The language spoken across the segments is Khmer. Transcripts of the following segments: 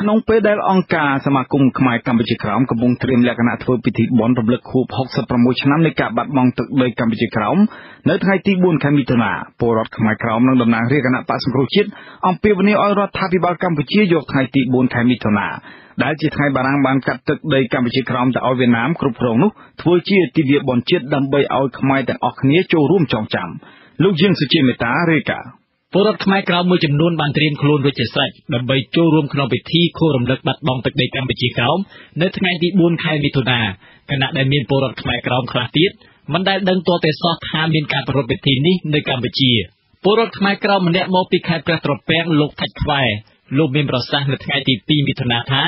ក្នុងពេលដែលអង្គការសមាគមខ្មែរកម្ពុជាក្រោមកំពុងត្រៀមលក្ខណៈធ្វើពិធីបុណ្យរំលឹកខួប66ឆ្នាំនៃការបាត់បង់ទឹកដីកម្ពុជាក្រោមនៅថ្ងៃទី4ខែមិថុនាពលរដ្ឋខ្មែរក្រោមនិងតំណាងរាជគណៈបក្សសង្គ្រោះជាតិអំពាវនាវឲ្យរដ្ឋាភិបាលកម្ពុជាយកថ្ងៃទី4ខែមិថុនាដែលជាថ្ងៃបារាំងបានកាត់ទឹកដីកម្ពុជាក្រោមទៅឲ្យវៀតណាមគ្រប់គ្រងនោះធ្វើជាទិវាបុណ្យជាតិដើម្បីឲ្យខ្មែរទាំងអស់គ្នាចូលរួមចងចាំលោកយើងសុជាមេតារាយការណ៍ ពលរដ្ឋខ្មែរក្រៅមួយចំនួនបានត្រៀមខ្លួនរួចជាស្រេចដើម្បីចូលរួមក្នុងពិធីខួបរំលឹកបាត់បង់ទឹកដីកម្ពុជាក្រោមនៅថ្ងៃទី4ខែមិថុនាខណៈដែលមានពលរដ្ឋខ្មែរក្រោមខ្លះទៀតមិនដែលដឹងទាល់តែសោះថាមានការប្រារព្ធពិធីនេះនៅកម្ពុជាពលរដ្ឋខ្មែរក្រោមម្នាក់មកពីខេត្តព្រះត្រពាំងលោកថាច់ខ្វែលោកមានប្រសាសន៍នៅថ្ងៃទី2មិថុនាថា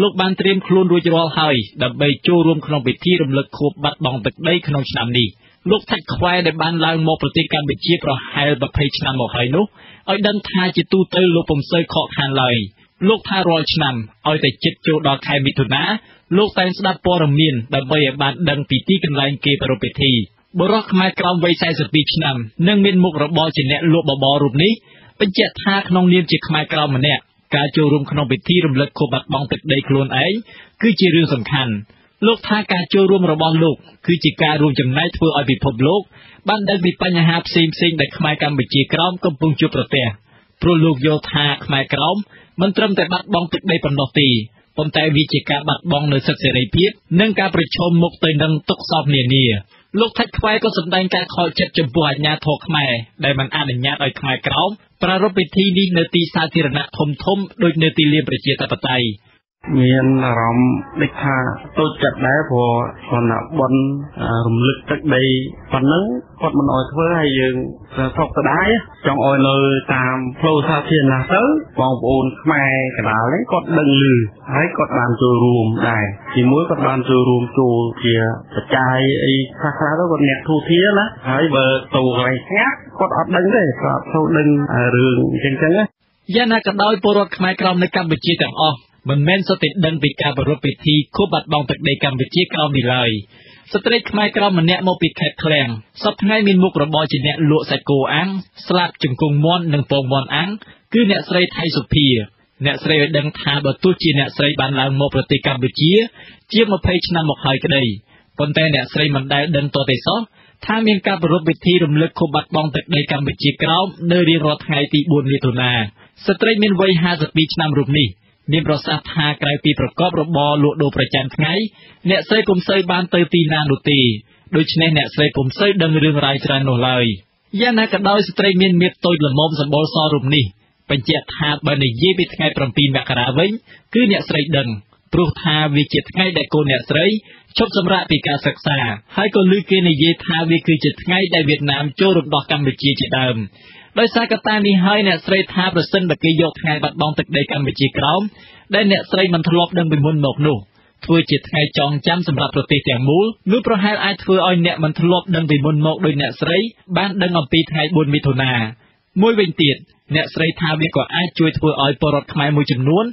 លោកបានត្រៀមខ្លួនរួចរាល់ហើយដើម្បីចូលរួមក្នុងពិធីរំលឹកខួបបាត់បង់ទឹកដីក្នុងឆ្នាំនេះ។ លោកថាច់ខ្វែដែលបានឡើងមកប្រទេសកម្ពុជាប្រហែល20ឆ្នាំមកហើយនោះឲ្យដឹងថាជាទូទៅលោកពុំសូវខកខានឡើយលោកថារាល់ឆ្នាំឲ្យតែចិត្តចូលដល់ខែមិថុនាលោកតែងស្ដាប់ព័ត៌មានដើម្បីឲ្យបានដឹងពីទីកន្លែងគេប្រារព្ធពិធីបរិះខ្មែរក្រោមវ័យ42ឆ្នាំនិងមានមុខរបរជាអ្នកលក់បបររូបនេះបញ្ជាក់ថាក្នុងនាមជាខ្មែរក្រោមម្នាក់ការចូលរួមក្នុងពិធីរំលឹកខួបបាត់បង់ទឹកដីខ្លួនឯងគឺជារឿងសំខាន់ លោកថាការចូលរួមរបស់លោកគឺជាការរួមចំណែកធ្វើឲ្យពិភពលោកបានដឹងពីបញ្ហាផ្សេងផ្សេងដែលខ្មែរកម្ពុជាក្រោមកំពុងជួបប្រទះព្រោះលោកយល់ថាខ្មែរក្រោមមិនត្រឹមតែបាត់បង់ទឹកដីប៉ុណ្ណោះទេប៉ុន្តែវាជាការបាត់បង់នូវសិទ្ធិសេរីភាពនិងការប្រឈមមុខទៅនឹងទុក្ខសោកនានាលោកថាច់ខ្វែក៏សម្ដែងការខកចិត្តចំពោះអាជ្ញាធរខ្មែរដែលមិនអនុញ្ញាតឲ្យខ្មែរក្រោមប្រារព្ធពិធីនេះនៅទីសាធារណៈធំៗដូចនៅទីលានប្រជាធិបតេយ្យ មានអារម្មណ៍ដូចថាតូចចិត្តដែរព្រោះគាត់ណាបនរំលឹកទឹកដីប៉ុណ្ណឹងគាត់មិនអោយធ្វើហើយយើងសោកស្ដាយចង់អោយនៅតាមផ្លូវសាធារណៈទៅបងប្អូនខ្មែរកណ្ដាលនេះគាត់ដឹងឮហើយគាត់បានចូលរួមដែរទីមួយគាត់បានចូលរួមចូលជាបច្ច័យអីខ្លះខ្លះទៅគាត់អ្នកធូធាណាហើយបើទៅកន្លែងស្ងាត់គាត់អត់ដឹងទេគាត់ទៅដឹងរឿងអញ្ចឹងចឹងណាយ៉ាងណាក៏ដោយពលរដ្ឋខ្មែរក្រមនៅកម្ពុជាទាំងអស់ មិនមែនសុទ្ធតែដឹងពីការប្រារព្ធពិធីខួបបាត់បង់ទឹកដីកម្ពុជាក្រោមនេះឡើយស្ត្រីខ្មែរក្រមម្នាក់មកពីខេត្តឃ្លាំងសប្តាហ៍មានមុខរបរជាអ្នកលក់សាច់គោអាំងស្លាបជង្គង់មាន់និងពងមាន់អាំងគឺអ្នកស្រីថៃសុភា អ្នកស្រីឲ្យដឹងថាបើទោះជាអ្នកស្រីបានឡើងមកប្រទេសកម្ពុជា ជា20ឆ្នាំមកហើយក្តីប៉ុន្តែអ្នកស្រីមិនដែលដឹងតទេសោះថាមានការប្រារព្ធពិធីរំលឹកខួបបាត់បង់ទឹកដីកម្ពុជាក្រោមនៅរៀងរាល់ថ្ងៃទី4មិថុនាស្ត្រីមានវ័យ52ឆ្នាំរូបនេះ មានប្រសាសន៍ថាក្រៅពីប្រកបរបរលក់ដូរប្រចាំថ្ងៃអ្នកស្រីពុំសូវបានទៅទីណានោះទេដូច្នេះអ្នកស្រីពុំសូវដឹងរឿងរ៉ាវច្រើននោះឡើយយ៉ាងណាក៏ដោយស្ត្រីមានមាឌតូចល្មមសម្បុរសរូបនេះបញ្ជាក់ថាបើនិយាយពីថ្ងៃ7មករាវិញគឺអ្នកស្រីដឹងព្រោះថាវាជាថ្ងៃដែលកូនអ្នកស្រីឈប់សម្រាកពីការសិក្សាហើយក៏ឮគេនិយាយថាវាគឺជាថ្ងៃដែលវៀតណាមចូលរំដោះកម្ពុជាជាដើម ដោយសារកត្តានេះហើយអ្នកស្រីថាប្រសិនបើគេយកថ្ងៃបាត់បង់ទឹកដីកម្ពុជាក្រោមដែលអ្នកស្រីមិនធ្លាប់ដឹងពីមុនមកនោះធ្វើជាថ្ងៃចងចាំសម្រាប់ប្រទេសទាំងមូលនោះប្រហែលអាចធ្វើឲ្យអ្នកមិនធ្លាប់ដឹងពីមុនមកដោយអ្នកស្រីបានដឹងអំពីថ្ងៃ4មិថុនាមួយវិញទៀតអ្នកស្រីថាវាក៏អាចជួយធ្វើឲ្យពលរដ្ឋខ្មែរមួយចំនួន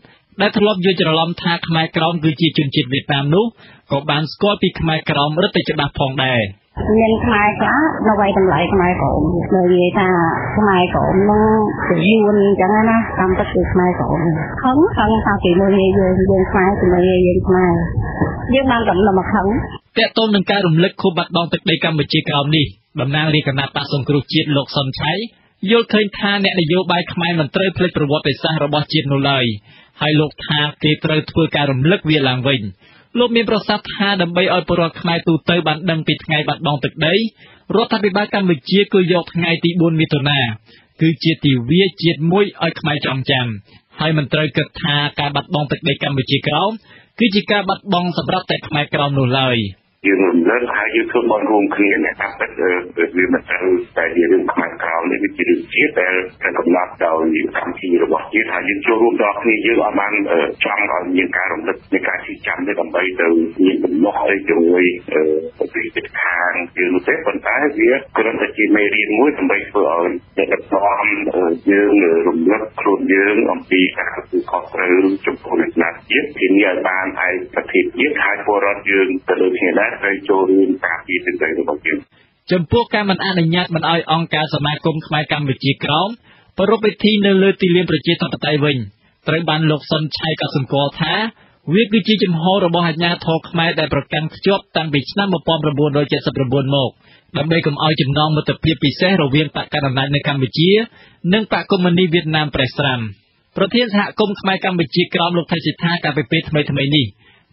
ដែលធ្លាប់យល់ច្រឡំថាខ្មែរក្រោមគឺជាជនជាតិវៀតណាមនោះក៏បានស្គាល់ពីខ្មែរក្រោមរឹតតែច្បាស់ផងដែរ។ មានខ្មែរខ្លះនៅវ័យតម្លៃខ្មែរក្រមនៅនិយាយថាខ្មែរក្រមនឹងជាយួនអញ្ចឹងណាតាមពិតគឺខ្មែរក្រមខឹងខឹងថាពីមួយយើងយើងខ្មែរជាមួយយើងខ្មែរយើងបានដំណឹងមកខឹងតកតងនឹងការរំលឹកខួបបាត់បង់ទឹកដីកម្ពុជាក្រោមនេះតំណាងរាជគណៈបក្សសង្គ្រោះជាតិលោកសុនឆៃយល់ឃើញថាអ្នកនយោបាយខ្មែរមិនត្រូវភ្លេចប្រវត្តិសាស្ត្ររបស់ជាតិនោះឡើយហើយលោកថាគេត្រូវធ្វើការរំលឹកវាឡើងវិញ លោកមានប្រសាសន៍ថាដើម្បីឲ្យពលរដ្ឋខ្មែរទូទៅបានដឹងពីថ្ងៃបាត់បង់ទឹកដីរដ្ឋាភិបាលកម្ពុជាគឺយកថ្ងៃទី4មិថុនាគឺជាទិវាជាតិមួយឲ្យខ្មែរចងចាំហើយមិនត្រូវគិតថាការបាត់បង់ទឹកដីកម្ពុជាក្រោមគឺជាការបាត់បង់សម្រាប់តែខ្មែរក្រោមនោះឡើយ។ យើងរំលឹកហើយយើងធ្វើបន់រួមគ្នាអ្នកតាមពិតវាមិនត្រូវតែជារឿងខ្មែរក្រោមនេះវាជារឿងជាតិដែលកំណត់ដោយកម្មវិធីរបស់ជាតិហើយយើងចូលរួមដល់គ្នាយើងអត់បានចង់ឲ្យមានការរំលឹកនៃការជិះចាំទេដើម្បីទៅមានបំណោះអីជាមួយប្រទេសជិតខាងយើងនោះទេប៉ុន្តែវាគ្រាន់តែជាមេរៀនមួយដើម្បីធ្វើឲ្យអ្នកដឹកនាំយើងរំលឹកខ្លួនយើងអំពីការទទួលខុសត្រូវចំពោះអ្នកណាជាតិធានាឲ្យបានឯកភាពជាតិហើយពលរដ្ឋយើងទៅលើគ្នាដែរត្រូវចូលរួមការពារទឹកដីរបស់យើងចំពោះការមិនអនុញ្ញាតមិនឲ្យអង្គការសមាគមខ្មែរកម្ពុជាក្រោមប្រារព្ធពិធីនៅលើទីលានប្រជាធិបតេយ្យវិញត្រូវបានលោកសុនឆៃក៏សម្គាល់ថាវាគឺជាចំហរបស់អាជ្ញាធរខ្មែរដែលប្រកាន់ខ្ជាប់តាំងពីឆ្នាំ1979មកដើម្បីកុំឲ្យចំណងមិត្តភាពពិសេសរវាងបកកណ្ដាលអំណាចនៅកម្ពុជា និងបកកុម្មុយនីសវៀតណាមប្រេះស្រាំប្រធានសហគមន៍ខ្មែរកម្ពុជាក្រោមលោកថៃសិដ្ឋាកាលពីពេលថ្មីៗនេះ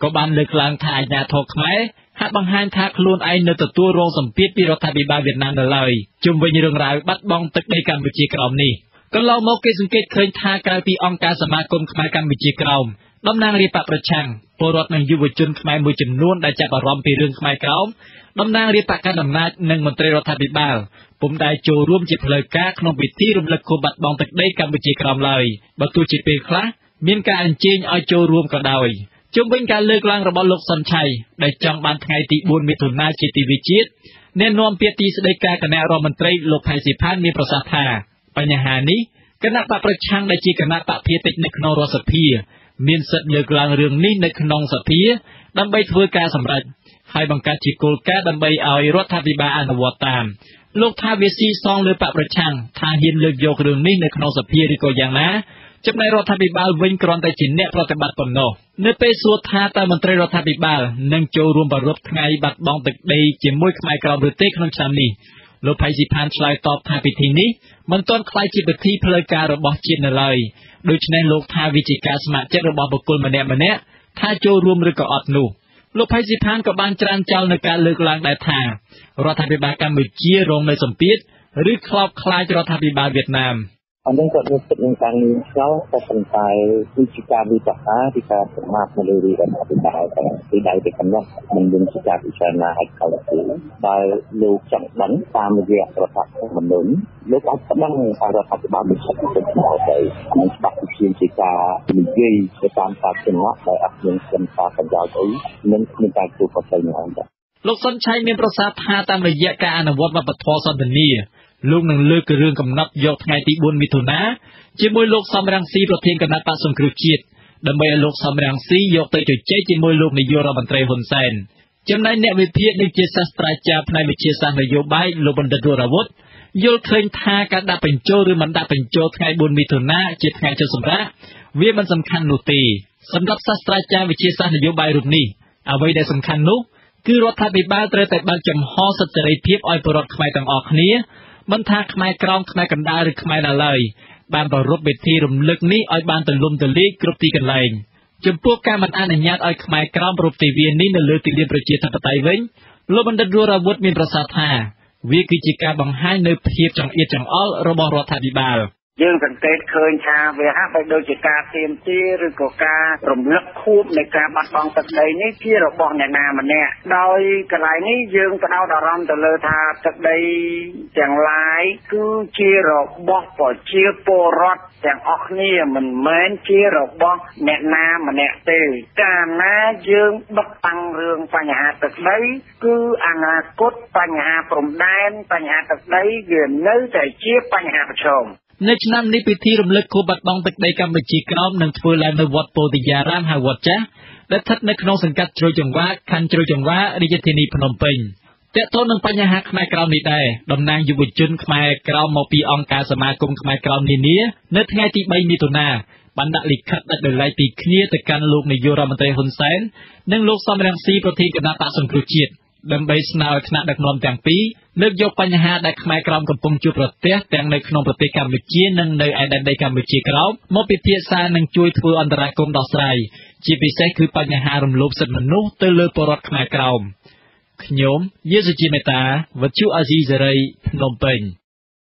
ក៏បានលើកឡើងថាអាជ្ញាធរខ្មែរ ហាក់បង្ហាញថាខ្លួនឯងនៅទទួលរងសម្ពាធពីរដ្ឋាភិបាលវៀតណាមនៅឡើយជុំវិញរឿងរ៉ាវបាត់បង់ទឹកដីកម្ពុជាក្រោមនេះកន្លងមកគេសង្កេតឃើញថាក្រៅពីអង្គការសមាគមខ្មែរកម្ពុជាក្រោមតំណាងរាជបកប្រឆាំងពលរដ្ឋនិងយុវជនខ្មែរមួយចំនួនដែលចាប់អារម្មណ៍ពីរឿងខ្មែរក្រោមតំណាងរាជបកកណ្ដាលអំណាចនិងមន្ត្រីរដ្ឋាភិបាលពុំដែលចូលរួមជាផ្លូវការក្នុងពិធីរំលឹកខួបបាត់បង់ទឹកដីកម្ពុជាក្រោមឡើយបើទោះជាពេលខ្លះមានការអញ្ជើញឲ្យចូលរួមក៏ដោយ ជុំវិញការលើកឡើងរបស់លោកសុនឆៃដែលចង់បានថ្ងៃទី4មិថុនាជាទីវិជាតិអ្នកនាំពាក្យទីស្តីការគណៈរដ្ឋមន្ត្រីលោកផៃស៊ីផានមានប្រសាសន៍ថាបញ្ហានេះគណៈបកប្រឆាំងដែលជាគណៈបកភាតិចនៅក្នុងរដ្ឋសភាមានសិទ្ធិលើកឡើងរឿងនេះនៅក្នុងសភា ដើម្បីធ្វើការសម្រេចហើយបង្កើតជាគោលការណ៍ដើម្បីឲ្យរដ្ឋាភិបាលអនុវត្តតាមលោកថាវាស៊ីសងលើបកប្រឆាំងថាហ៊ានលើកយករឿងនេះនៅក្នុងសភាឬក៏យ៉ាងណា ចំណែករដ្ឋាភិបាលវិញគ្រាន់តែជាអ្នកប្រតិបត្តិប៉ុណ្ណោះនៅពេលសួរថាតើមន្ត្រីរដ្ឋាភិបាលនឹងចូលរួមប្រពៃថ្ងៃបាត់បង់ទឹកដីជាមួយខ្មែរក្រមឬទេក្នុងឆ្នាំនេះលោកផៃស៊ីផានឆ្លើយតបថាពិធីនេះមិនទាន់ខ្លាយជាពិធីផ្លូវការរបស់ជាតិនៅឡើយដូច្នេះលោកថាវាជាការស្ម័គ្រចិត្តរបស់បុគ្គលម្នាក់ម្នាក់ថាចូលរួមឬក៏អត់នោះលោកផៃស៊ីផានក៏បានច្រានចោលនៅការលើកឡើងដែរថារដ្ឋាភិបាលកម្ពុជារងនៅសម្ពាធឬខ្លោបខ្លាចរដ្ឋាភិបាលវៀតណាម អញ្ចឹងគាត់មានសិទ្ធិក្នុងការងារឆ្លងតែប៉ុន្តែគឺជាការវិចារណាពីការប្រមាថនៅលើរដ្ឋាភិបាលតែពីដៃទៅកំណត់មិនមានជាការពិចារណាឲ្យខុសទេបើលោកចង់ដឹងតាមរយៈរដ្ឋធម្មនុញ្ញលោកអាចប្តឹងឲ្យរដ្ឋាភិបាលមានសិទ្ធិទៅដល់ទៅមិនច្បាស់ជាជាការនិយាយទៅតាមការចំណាក់ដែលអត់មានសិនការប្រយោជន៍អីនិងមានការជួបប្រជែងនោះដែរលោកសុនឆៃមានប្រសាសន៍ថាតាមរយៈការអនុវត្តវប្បធម៌សន្តិនិក លោកនឹងលើករឿងកំណត់យកថ្ងៃទី4មិថុនាជាមួយលោកសំរងស៊ីប្រធានគណៈបក្សសង្គ្រោះជាតិដើម្បីឲ្យលោកសំរងស៊ីយកទៅជជែកជាមួយលោកនាយករដ្ឋមន្ត្រីហ៊ុនសែនចំណែកអ្នកវិភាគនិងជាសាស្ត្រាចារ្យផ្នែកវិទ្យាសាស្ត្រនយោបាយលោកបណ្ឌិតរស់អាវុធយល់ឃើញថាការដាក់បញ្ចូលឬមិនដាក់បញ្ចូលថ្ងៃ4មិថុនាជាថ្ងៃចុះសម្រាកវាមិនសំខាន់នោះទេសម្រាប់សាស្ត្រាចារ្យវិទ្យាសាស្ត្រនយោបាយរូបនេះអ្វីដែលសំខាន់នោះគឺរដ្ឋាភិបាលត្រូវតែបើកចំហសិទ្ធិសេរីភាពឲ្យប្រជាពលរដ្ឋខ្មែរទាំងអស់គ្នា មិនថាខ្មែរក្រមខ្មែរកណ្ដាលឬខ្មែរណាឡើយបានប្រារព្ធពិធីរំលឹកនេះឲ្យបានទូលំទូលាយគ្រប់ទីកន្លែងចំពោះការមិនអនុញ្ញាតឲ្យខ្មែរក្រមប្រពៃទិវានេះនៅលើទីលានប្រជាធិបតេយ្យវិញលោកបណ្ឌិតរស់រាវុធមានប្រសាសន៍ថាវាគឺជាការបង្ហាញនៅភាពចង្អៀតចង្អល់របស់រដ្ឋាភិបាល យើងសង្កេតឃើញថាវាហាក់បីដូចជាការទៀមទាឬក៏ការរំលឹកខួបនៃការបាត់បង់ទឹកដីនេះជារបស់អ្នកណាម្នាក់ដោយកន្លែងនេះយើងផ្ដោតអារម្មណ៍ទៅលើថាទឹកដីទាំងឡាយគឺជារបស់ប្រជាពលរដ្ឋទាំងអស់គ្នាមិនមែនជារបស់អ្នកណាម្នាក់ទេកាលណាយើងបិទតាំងរឿងបញ្ហាទឹកដីគឺអនាគតបញ្ហាព្រំដែនបញ្ហាទឹកដីវានៅតែជាបញ្ហាប្រឈម នៅឆ្នាំនេះពិធីរំលឹកខួបបាត់បង់ទឹកដីកម្ពុជាក្រោមនឹងធ្វើឡើងនៅវត្តពោធិយារាមហៅវត្តចាស់ដែលស្ថិតនៅក្នុងសង្កាត់ជ្រោយចង្វាខណ្ឌជ្រោយចង្វារាជធានីភ្នំពេញតើតើនឹងបញ្ហាខ្មែរក្រោមនេះដែរតំណាងយុវជនខ្មែរក្រោមមកពីអង្គការសមាគមខ្មែរក្រោមនានានៅថ្ងៃទី3មិថុនាបានដាក់លិខិតដាច់ដោយឡែកពីគ្នាទៅកាន់លោកនាយករដ្ឋមន្ត្រីហ៊ុនសែននិងលោកសំរងស៊ីប្រធានគណៈបកសង្គ្រោះជាតិ ដើម្បីស្នើឲ្យថ្នាក់ដឹកនាំទាំងពីរលើកយកបញ្ហាដែលខ្មែរក្រមកំពុងជួបប្រទះទាំងនៅក្នុងប្រទេសកម្ពុជានិងនៅឯដែនដីកម្ពុជាក្រោមមកពិភាក្សានិងជួយធ្វើអន្តរាគមន៍ដោះស្រាយជាពិសេសគឺបញ្ហារំលោភសិទ្ធិមនុស្សទៅលើពលរដ្ឋខ្មែរក្រោមខ្ញុំយេសុជីមេតាវັດជូអាស៊ីសេរីភ្នំពេញ